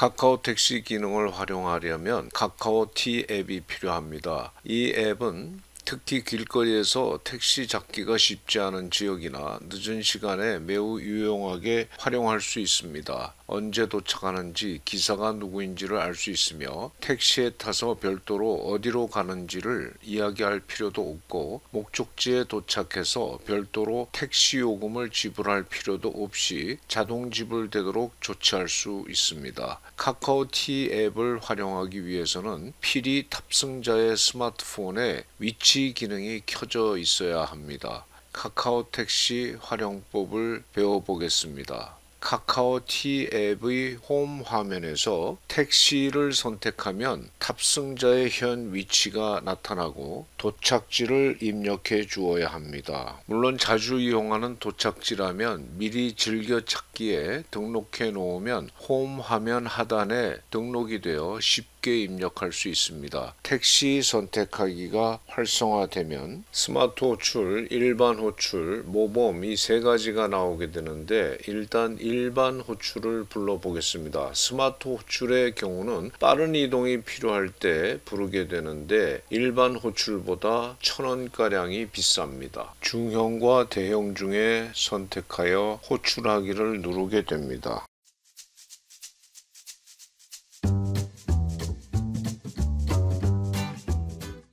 카카오 택시 기능을 활용하려면 카카오 T 앱이 필요합니다. 이 앱은 특히 길거리에서 택시 잡기가 쉽지 않은 지역이나 늦은 시간에 매우 유용하게 활용할 수 있습니다. 언제 도착하는지 기사가 누구인지를 알 수 있으며 택시에 타서 별도로 어디로 가는지를 이야기할 필요도 없고 목적지에 도착해서 별도로 택시 요금을 지불할 필요도 없이 자동 지불되도록 조치할 수 있습니다. 카카오 T 앱을 활용하기 위해서는 필히 탑승자의 스마트폰에 위치 기능이 켜져 있어야 합니다. 카카오 택시 활용법을 배워보겠습니다. 카카오 T 앱의 홈 화면에서 택시를 선택하면 탑승자의 현 위치가 나타나고 도착지를 입력해 주어야 합니다. 물론 자주 이용하는 도착지라면 미리 즐겨 찾기에 등록해 놓으면 홈 화면 하단에 등록이 되어 쉽게 쉽게 입력할 수 있습니다. 택시 선택하기가 활성화되면 스마트 호출, 일반 호출, 모범 이 세 가지가 나오게 되는데 일단 일반 호출을 불러보겠습니다. 스마트 호출의 경우는 빠른 이동이 필요할 때 부르게 되는데 일반 호출보다 천원가량이 비쌉니다. 중형과 대형 중에 선택하여 호출하기를 누르게 됩니다.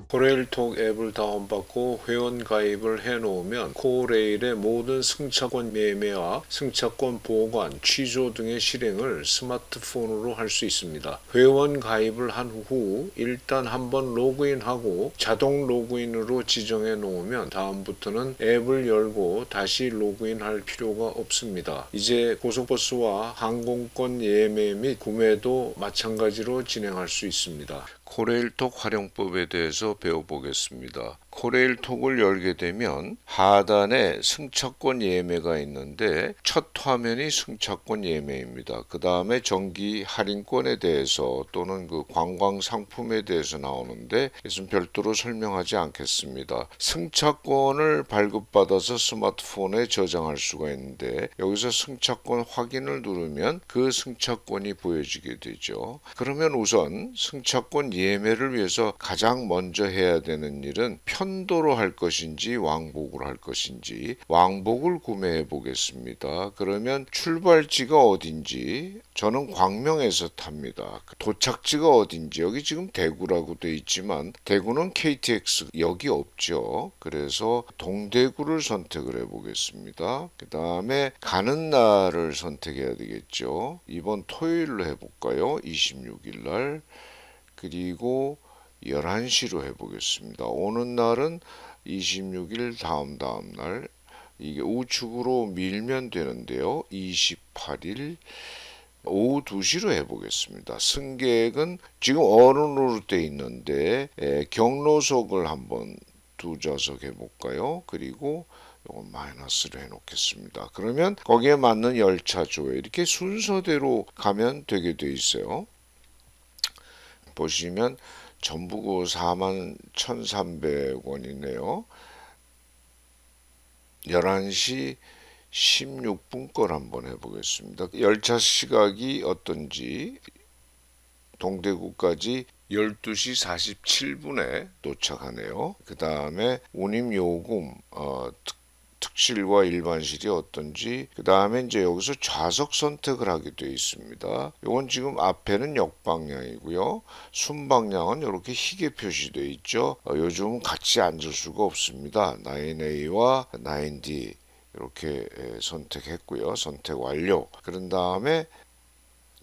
코레일톡 앱을 다운받고 회원 가입을 해놓으면 코레일의 모든 승차권 매매와 승차권 보관, 취소 등의 실행을 스마트폰으로 할 수 있습니다. 회원 가입을 한 후 일단 한번 로그인하고 자동 로그인으로 지정해 놓으면 다음부터는 앱을 열고 다시 로그인할 필요가 없습니다. 이제 고속버스와 항공권 예매 및 구매도 마찬가지로 진행할 수 있습니다. 코레일톡 활용법에 대해서 배워보겠습니다. 코레일톡을 열게 되면 하단에 승차권 예매가 있는데 첫 화면이 승차권 예매입니다. 그 다음에 정기 할인권에 대해서 또는 그 관광 상품에 대해서 나오는데 이것은 별도로 설명하지 않겠습니다. 승차권을 발급받아서 스마트폰에 저장할 수가 있는데 여기서 승차권 확인을 누르면 그 승차권이 보여지게 되죠. 그러면 우선 승차권 예매를 위해서 가장 먼저 해야 되는 일은 편 도로 할 것인지 왕복으로 할 것인지 왕복을 구매해 보겠습니다. 그러면 출발지가 어딘지 저는 광명에서 탑니다. 도착지가 어딘지 여기 지금 대구라고 돼 있지만 대구는 KTX 여기 없죠. 그래서 동대구를 선택을 해 보겠습니다. 그 다음에 가는 날을 선택해야 되겠죠. 이번 토요일로 해볼까요? 26일 날 그리고 11시로 해보겠습니다. 오는 날은 26일 다음 다음 날 이게 우측으로 밀면 되는데요. 28일 오후 2시로 해보겠습니다. 승객은 지금 어른으로 돼 있는데 에, 경로석을 한번 두 좌석 해볼까요? 그리고 이건 마이너스를 해놓겠습니다. 그러면 거기에 맞는 열차 조회 이렇게 순서대로 가면 되게 돼 있어요. 보시면 전부고 4만 1,300원이네요. 11시 16분 걸 한번 해보겠습니다. 열차 시각이 어떤지 동대구까지 12시 47분에 도착하네요. 그 다음에 운임요금 어, 특 실과 일반실이 어떤지 그 다음에 이제 여기서 좌석 선택을 하게 되어 있습니다. 이건 지금 앞에는 역방향이고요. 순방향은 이렇게 희게 표시되어 있죠. 어, 요즘은 같이 앉을 수가 없습니다. 9A와 9D 이렇게 선택했고요. 선택 완료. 그런 다음에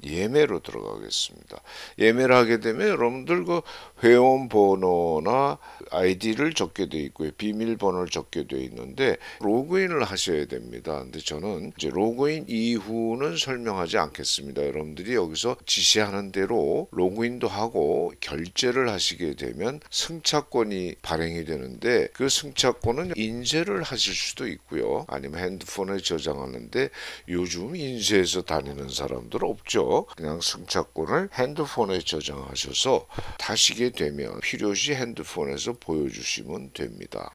예매로 들어가겠습니다. 예매를 하게 되면 여러분들 그 회원 번호나 아이디를 적게 되어 있고요. 비밀번호를 적게 되어 있는데 로그인을 하셔야 됩니다. 근데 저는 이제 로그인 이후는 설명하지 않겠습니다. 여러분들이 여기서 지시하는 대로 로그인도 하고 결제를 하시게 되면 승차권이 발행이 되는데 그 승차권은 인쇄를 하실 수도 있고요. 아니면 핸드폰에 저장하는데 요즘 인쇄해서 다니는 사람들 그냥 승차권을 핸드폰에 저장하셔서 타시게 되면 필요시 핸드폰에서 보여주시면 됩니다.